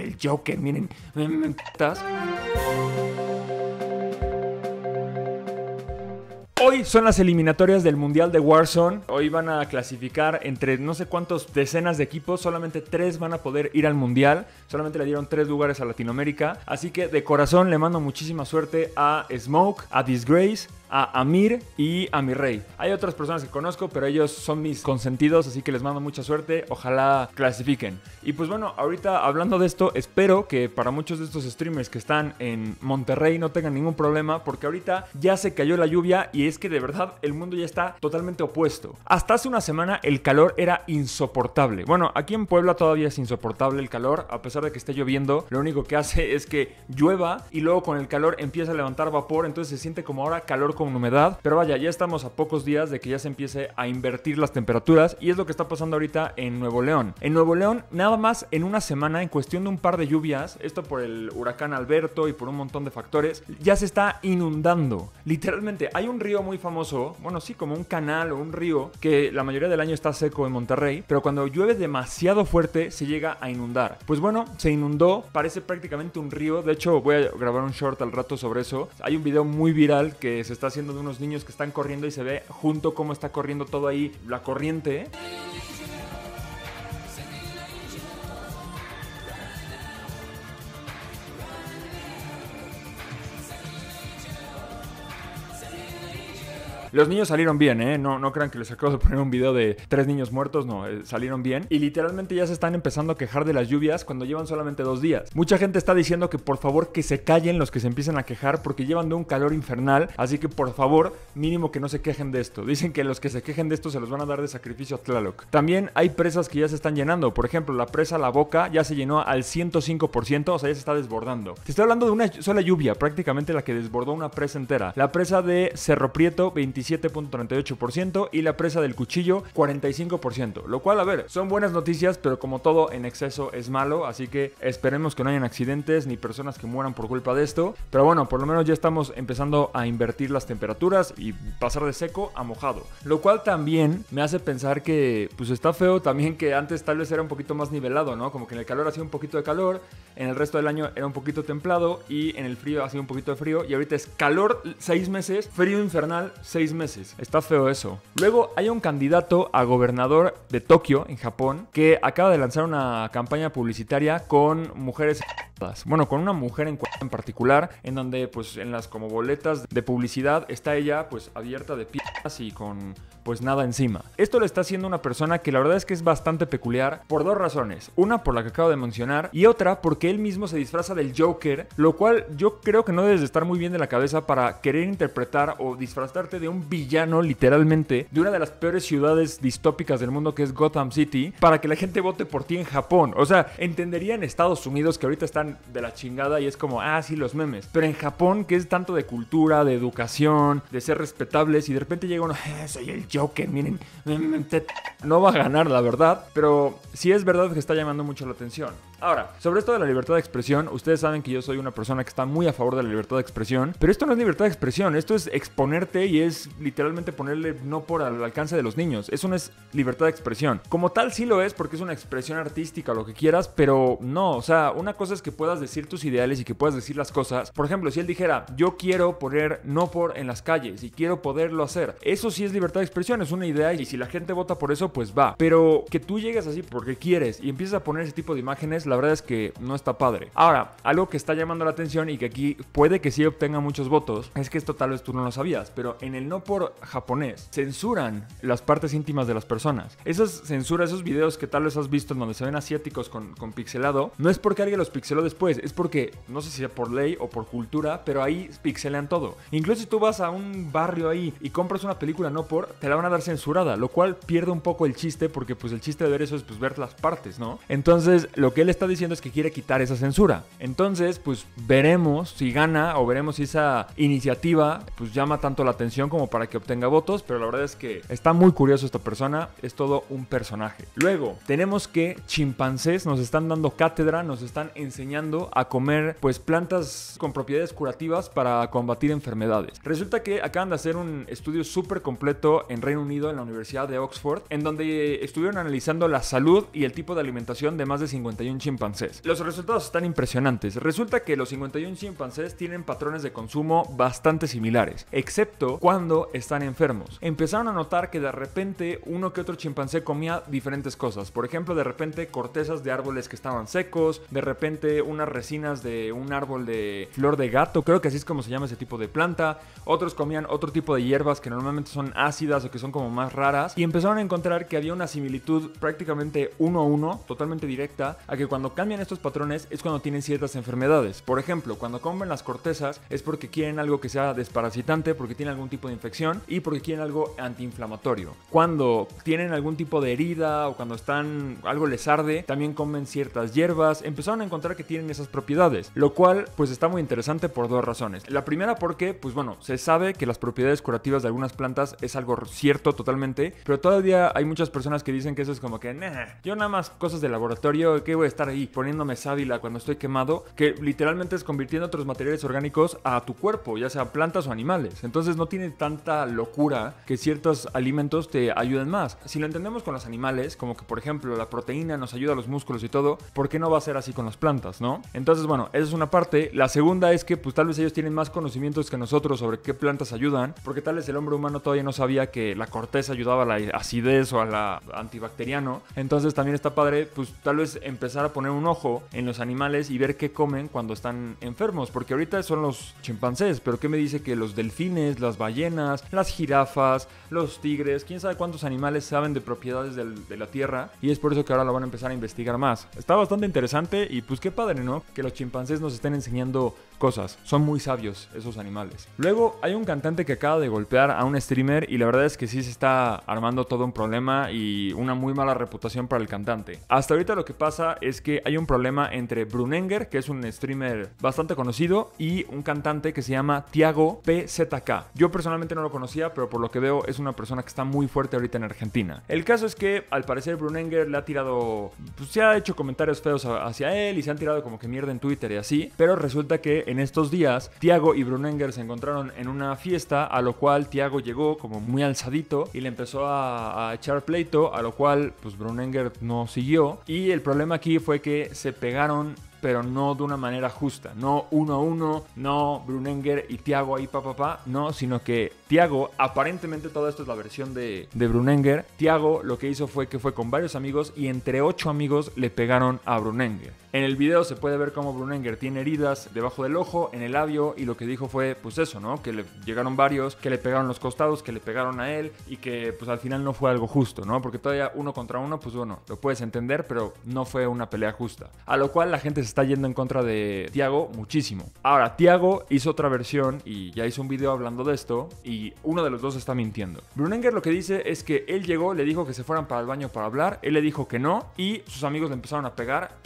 el Joker, miren. Hoy son las eliminatorias del Mundial de Warzone. Hoy van a clasificar entre no sé cuántos decenas de equipos. Solamente tres van a poder ir al Mundial. Solamente le dieron tres lugares a Latinoamérica. Así que de corazón le mando muchísima suerte a Smoke, a Disgrace, a Amir y a mi rey. Hay otras personas que conozco, pero ellos son mis consentidos, así que les mando mucha suerte. Ojalá clasifiquen. Y pues bueno, ahorita hablando de esto, espero que para muchos de estos streamers que están en Monterrey no tengan ningún problema, porque ahorita ya se cayó la lluvia y es que de verdad el mundo ya está totalmente opuesto. Hasta hace una semana el calor era insoportable. Bueno, aquí en Puebla todavía es insoportable el calor, a pesar de que esté lloviendo. Lo único que hace es que llueva y luego con el calor empieza a levantar vapor, entonces se siente como ahora calor con humedad. Pero vaya, ya estamos a pocos días de que ya se empiece a invertir las temperaturas y es lo que está pasando ahorita en Nuevo León. En Nuevo León, nada más en una semana, en cuestión de un par de lluvias, esto por el huracán Alberto y por un montón de factores, ya se está inundando. Literalmente, hay un río muy famoso, bueno, sí, como un canal o un río que la mayoría del año está seco en Monterrey, pero cuando llueve demasiado fuerte se llega a inundar. Pues bueno, se inundó, parece prácticamente un río. De hecho, voy a grabar un short al rato sobre eso. Hay un video muy viral que se está haciendo de unos niños que están corriendo y se ve junto cómo está corriendo todo ahí la corriente. Los niños salieron bien, ¿eh? No, crean que les acabo de poner un video de tres niños muertos, no, eh, salieron bien. Y literalmente ya se están empezando a quejar de las lluvias cuando llevan solamente dos días. Mucha gente está diciendo que por favor que se callen los que se empiezan a quejar porque llevan de un calor infernal. Así que por favor, mínimo que no se quejen de esto. Dicen que los que se quejen de esto se los van a dar de sacrificio a Tlaloc. También hay presas que ya se están llenando. Por ejemplo, la presa La Boca ya se llenó al 105%, o sea, ya se está desbordando. Te estoy hablando de una sola lluvia, prácticamente la que desbordó una presa entera. La presa de Cerro Prieto, 27.38% y la presa del cuchillo 45%. Lo cual, a ver, son buenas noticias, pero como todo en exceso es malo, así que esperemos que no hayan accidentes ni personas que mueran por culpa de esto. Pero bueno, por lo menos ya estamos empezando a invertir las temperaturas y pasar de seco a mojado. Lo cual también me hace pensar que pues está feo también que antes tal vez era un poquito más nivelado, ¿no? Como que en el calor hacía un poquito de calor, en el resto del año era un poquito templado y en el frío hacía un poquito de frío y ahorita es calor 6 meses, frío infernal 6 meses. Está feo eso. Luego hay un candidato a gobernador de Tokio, en Japón, que acaba de lanzar una campaña publicitaria con mujeres bueno, con una mujer en, particular, en donde pues en las como boletas de publicidad está ella pues abierta de piernas y con pues nada encima. Esto lo está haciendo una persona que la verdad es que es bastante peculiar por dos razones. Una por la que acabo de mencionar y otra porque él mismo se disfraza del Joker, lo cual yo creo que no debes de estar muy bien de la cabeza para querer interpretar o disfrazarte de un villano literalmente de una de las peores ciudades distópicas del mundo que es Gotham City para que la gente vote por ti en Japón. O sea, entendería en Estados Unidos que ahorita están de la chingada y es como, ah, sí, los memes. Pero en Japón, que es tanto de cultura, de educación, de ser respetables y de repente llega uno, eh, soy el Joker, miren, no va a ganar, la verdad, pero sí es verdad que está llamando mucho la atención. Ahora, sobre esto de la libertad de expresión, ustedes saben que yo soy una persona que está muy a favor de la libertad de expresión, pero esto no es libertad de expresión, esto es exponerte y es literalmente ponerle no por al alcance de los niños, eso no es libertad de expresión. Como tal sí lo es porque es una expresión artística lo que quieras, pero no, o sea, una cosa es que puedas decir tus ideales y que puedas decir las cosas. Por ejemplo, si él dijera, yo quiero poner no por en las calles y quiero poderlo hacer, eso sí es libertad de expresión, es una idea y si la gente vota por eso, pues va. Pero que tú llegues así porque quieres y empiezas a poner ese tipo de imágenes, la verdad es que no está padre. Ahora, algo que está llamando la atención y que aquí puede que sí obtenga muchos votos, es que esto tal vez tú no lo sabías, pero en el no por japonés censuran las partes íntimas de las personas. Esas censuras, esos videos que tal vez has visto en donde se ven asiáticos con, con pixelado, no es porque alguien los pixeló después, es porque, no sé si sea por ley o por cultura, pero ahí pixelean todo. Incluso si tú vas a un barrio ahí y compras una película no por, te la van a dar censurada, lo cual pierde un poco el chiste porque pues el chiste de ver eso es pues ver las partes, ¿no? Entonces, lo que él está diciendo es que quiere quitar esa censura. Entonces, pues veremos si gana o veremos si esa iniciativa pues llama tanto la atención como para que obtenga votos, pero la verdad es que está muy curioso esta persona, es todo un personaje. Luego, tenemos que chimpancés nos están dando cátedra, nos están enseñando a comer pues plantas con propiedades curativas para combatir enfermedades. Resulta que acaban de hacer un estudio súper completo en Reino Unido en la Universidad de Oxford en donde estuvieron analizando la salud y el tipo de alimentación de más de 51 chimpancés. Los resultados están impresionantes. Resulta que los 51 chimpancés tienen patrones de consumo bastante similares, excepto cuando están enfermos. Empezaron a notar que de repente uno que otro chimpancé comía diferentes cosas. Por ejemplo, de repente cortezas de árboles que estaban secos, de repente unas resinas de un árbol de flor de gato, creo que así es como se llama ese tipo de planta. Otros comían otro tipo de hierbas que normalmente son ácidas o que son como más raras. Y empezaron a encontrar que había una similitud prácticamente uno a uno, totalmente directa, a que cuando cambian estos patrones es cuando tienen ciertas enfermedades. Por ejemplo, cuando comen las cortezas es porque quieren algo que sea desparasitante, porque tienen algún tipo de infección y porque quieren algo antiinflamatorio. Cuando tienen algún tipo de herida o cuando están algo les arde, también comen ciertas hierbas. Empezaron a encontrar que tienen esas propiedades, lo cual pues está muy interesante por dos razones. La primera porque pues bueno, se sabe que las propiedades curativas de algunas plantas es algo cierto totalmente, pero todavía hay muchas personas que dicen que eso es como que, nah, yo nada más cosas de laboratorio, que voy a estar ahí poniéndome sábila cuando estoy quemado, que literalmente es convirtiendo otros materiales orgánicos a tu cuerpo, ya sea plantas o animales. Entonces no tiene tanta locura que ciertos alimentos te ayuden más. Si lo entendemos con los animales, como que por ejemplo la proteína nos ayuda a los músculos y todo, ¿por qué no va a ser así con las plantas, no? Entonces, bueno, esa es una parte. La segunda es que pues tal vez ellos tienen más conocimientos que nosotros sobre qué plantas ayudan, porque tal vez el hombre humano todavía no sabía que la corteza ayudaba a la acidez o a la antibacteriano. Entonces también está padre, pues tal vez empezar a poner un ojo en los animales y ver qué comen cuando están enfermos, porque ahorita son los chimpancés, pero ¿qué me dice que los delfines, las ballenas, las jirafas, los tigres, quién sabe cuántos animales saben de propiedades de la tierra? Y es por eso que ahora lo van a empezar a investigar más. Está bastante interesante y pues qué padre, Que los chimpancés nos estén enseñando cosas. Son muy sabios esos animales. Luego hay un cantante que acaba de golpear a un streamer y la verdad es que sí se está armando todo un problema y una muy mala reputación para el cantante. Hasta ahorita lo que pasa es que hay un problema entre Brunenger, que es un streamer bastante conocido, y un cantante que se llama Tiago PZK. Yo personalmente no lo conocía, pero por lo que veo es una persona que está muy fuerte ahorita en Argentina. El caso es que al parecer Brunenger le ha tirado, pues se ha hecho comentarios feos hacia él y se han tirado como que mierda en Twitter y así, pero resulta que en estos días Tiago y Brunenger se encontraron en una fiesta, a lo cual Tiago llegó como muy alzadito y le empezó a, a echar pleito, a lo cual pues Brunenger no siguió. Y el problema aquí fue que se pegaron pero no de una manera justa. No uno a uno, no Brunenger y Tiago ahí pa pa pa, no, sino que Tiago, aparentemente todo esto es la versión de, de Brunenger. Tiago lo que hizo fue que fue con varios amigos y entre ocho amigos le pegaron a Brunenger. En el video se puede ver cómo Brunenger tiene heridas debajo del ojo, en el labio, y lo que dijo fue, pues eso, ¿no? Que le llegaron varios, que le pegaron los costados, que le pegaron a él, y que pues al final no fue algo justo, ¿no? Porque todavía uno contra uno, pues bueno, lo puedes entender, pero no fue una pelea justa. A lo cual la gente se está yendo en contra de Tiago muchísimo. Ahora, Tiago hizo otra versión y ya hizo un video hablando de esto, y uno de los dos está mintiendo. Brunenger lo que dice es que él llegó, le dijo que se fueran para el baño para hablar, él le dijo que no, y sus amigos le empezaron a pegar,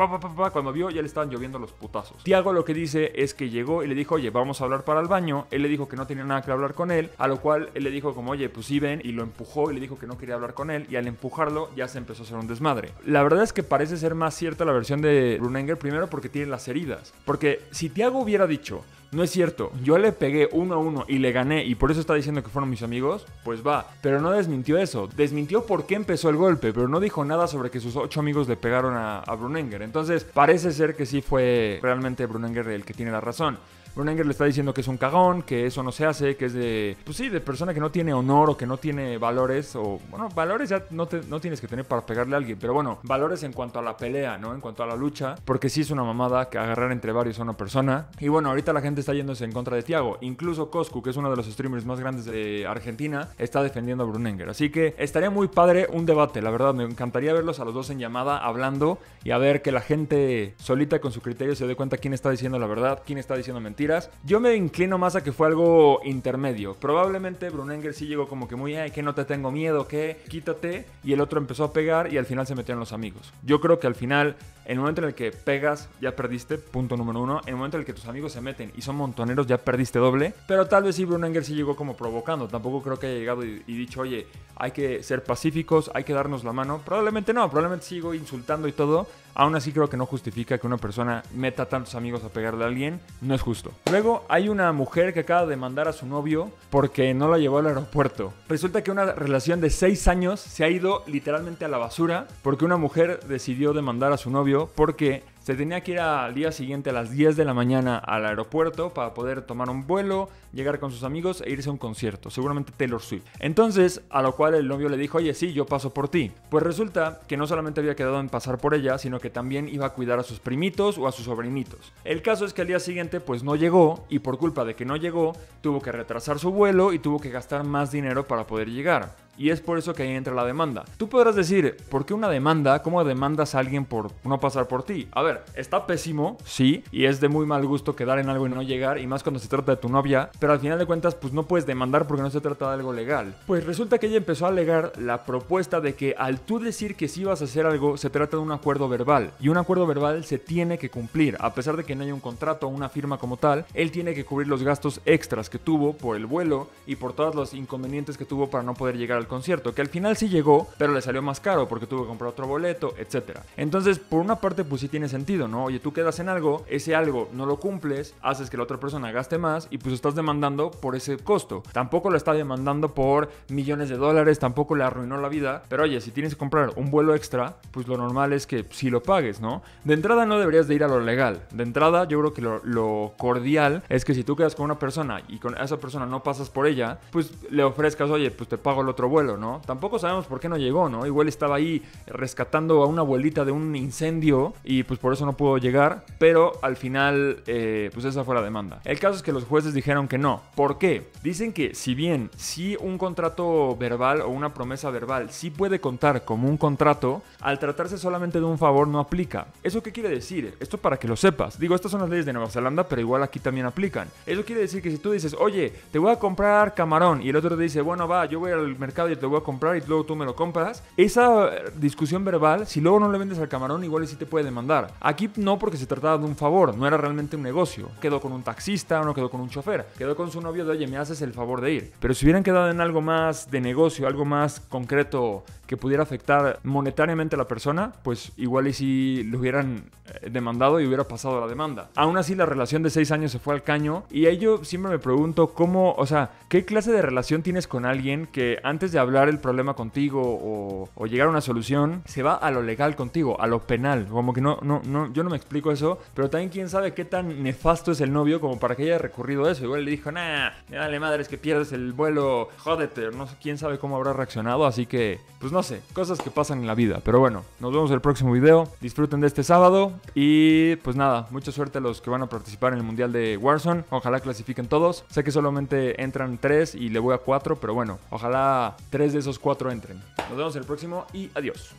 cuando vio ya le estaban lloviendo los putazos. Tiago lo que dice es que llegó y le dijo, oye, vamos a hablar para el baño. Él le dijo que no tenía nada que hablar con él, a lo cual él le dijo como, oye, pues sí ven, y lo empujó y le dijo que no quería hablar con él, y al empujarlo ya se empezó a hacer un desmadre. La verdad es que parece ser más cierta la versión de Brunenger, primero porque tiene las heridas. Porque si Tiago hubiera dicho, no es cierto, yo le pegué uno a uno y le gané y por eso está diciendo que fueron mis amigos, pues va. Pero no desmintió eso, desmintió por qué empezó el golpe, pero no dijo nada sobre que sus ocho amigos le pegaron a, a Brunenger. Entonces parece ser que sí fue realmente Brunenger el que tiene la razón. Brunenger le está diciendo que es un cagón, que eso no se hace, que es de, pues sí, de persona que no tiene honor o que no tiene valores, o bueno, valores ya no, tienes que tener para pegarle a alguien, pero bueno, valores en cuanto a la pelea, ¿no? En cuanto a la lucha, porque sí es una mamada que agarrar entre varios a una persona. Y bueno, ahorita la gente está yéndose en contra de Tiago, incluso Coscu, que es uno de los streamers más grandes de Argentina, está defendiendo a Brunenger. Así que estaría muy padre un debate, la verdad, me encantaría verlos a los dos en llamada hablando y a ver que la gente solita con su criterio se dé cuenta quién está diciendo la verdad, quién está diciendo yo me inclino más a que fue algo intermedio. Probablemente Brunenger sí llegó como que muy, ay, que no te tengo miedo, que quítate. Y el otro empezó a pegar y al final se metieron los amigos. Yo creo que al final, en el momento en el que pegas, ya perdiste, punto número uno. En el momento en el que tus amigos se meten y son montoneros, ya perdiste doble. Pero tal vez sí Brunengel sí llegó como provocando. Tampoco creo que haya llegado y, y dicho, oye, hay que ser pacíficos, hay que darnos la mano. Probablemente no, probablemente sigo insultando y todo. Aún así creo que no justifica que una persona meta tantos amigos a pegarle a alguien. No es justo. Luego hay una mujer que acaba de mandar a su novio porque no la llevó al aeropuerto. Resulta que una relación de 6 años se ha ido literalmente a la basura porque una mujer decidió demandar a su novio porque se tenía que ir al día siguiente a las 10 de la mañana al aeropuerto para poder tomar un vuelo, llegar con sus amigos e irse a un concierto, seguramente Taylor Swift. Entonces, a lo cual el novio le dijo, oye, sí, yo paso por ti. Pues resulta que no solamente había quedado en pasar por ella, sino que también iba a cuidar a sus primitos o a sus sobrinitos. El caso es que al día siguiente pues no llegó y por culpa de que no llegó, tuvo que retrasar su vuelo y tuvo que gastar más dinero para poder llegar. Y es por eso que ahí entra la demanda. Tú podrás decir, ¿por qué una demanda? ¿Cómo demandas a alguien por no pasar por ti? A ver, está pésimo, sí, y es de muy mal gusto quedar en algo y no llegar, y más cuando se trata de tu novia, pero al final de cuentas, pues no puedes demandar porque no se trata de algo legal. Pues resulta que ella empezó a alegar la propuesta de que al tú decir que sí vas a hacer algo, se trata de un acuerdo verbal, y un acuerdo verbal se tiene que cumplir, a pesar de que no haya un contrato o una firma como tal, él tiene que cubrir los gastos extras que tuvo por el vuelo y por todos los inconvenientes que tuvo para no poder llegar al concierto, que al final sí llegó, pero le salió más caro porque tuvo que comprar otro boleto, etc. Entonces, por una parte, pues sí tiene sentido, ¿no? Oye, tú quedas en algo, ese algo no lo cumples, haces que la otra persona gaste más y pues estás demandando por ese costo. Tampoco lo está demandando por millones de dólares, tampoco le arruinó la vida, pero oye, si tienes que comprar un vuelo extra, pues lo normal es que sí lo pagues, ¿no? De entrada no deberías de ir a lo legal. De entrada, yo creo que lo, lo cordial es que si tú quedas con una persona y con esa persona no pasas por ella, pues le ofrezcas, oye, pues te pago el otro ¿no? Tampoco sabemos por qué no llegó, ¿no? Igual estaba ahí rescatando a una abuelita de un incendio y pues por eso no pudo llegar, pero al final, eh, pues esa fue la demanda. El caso es que los jueces dijeron que no. ¿Por qué? Dicen que si bien si un contrato verbal o una promesa verbal sí puede contar como un contrato, al tratarse solamente de un favor no aplica. ¿Eso qué quiere decir? Esto para que lo sepas. Digo, estas son las leyes de Nueva Zelanda, pero igual aquí también aplican. Eso quiere decir que si tú dices, oye, te voy a comprar camarón y el otro te dice, bueno, va, yo voy al mercado y te voy a comprar y luego tú me lo compras, esa discusión verbal, si luego no le vendes al camarón, igual sí te puede demandar. Aquí no porque se trataba de un favor, no era realmente un negocio. Quedó con un taxista, no quedó con un chofer, quedó con su novio de, oye, me haces el favor de ir. Pero si hubieran quedado en algo más de negocio, algo más concreto que pudiera afectar monetariamente a la persona, pues igual y si lo hubieran eh, demandado y hubiera pasado la demanda. Aún así, la relación de seis años se fue al caño y a ello siempre me pregunto cómo, o sea, ¿qué clase de relación tienes con alguien que antes de hablar el problema contigo o, llegar a una solución, se va a lo legal contigo, a lo penal? Como que no, no, no, yo no me explico eso, pero también quién sabe qué tan nefasto es el novio como para que haya recurrido eso. Igual le dijo, nah, dale madre, es que pierdes el vuelo, jódete, no sé quién sabe cómo habrá reaccionado, así que, pues no sé, cosas que pasan en la vida. Pero bueno, nos vemos en el próximo video. Disfruten de este sábado. Y pues nada, mucha suerte a los que van a participar en el Mundial de Warzone. Ojalá clasifiquen todos. Sé que solamente entran tres y le voy a cuatro, pero bueno, ojalá tres de esos cuatro entren. Nos vemos en el próximo y adiós.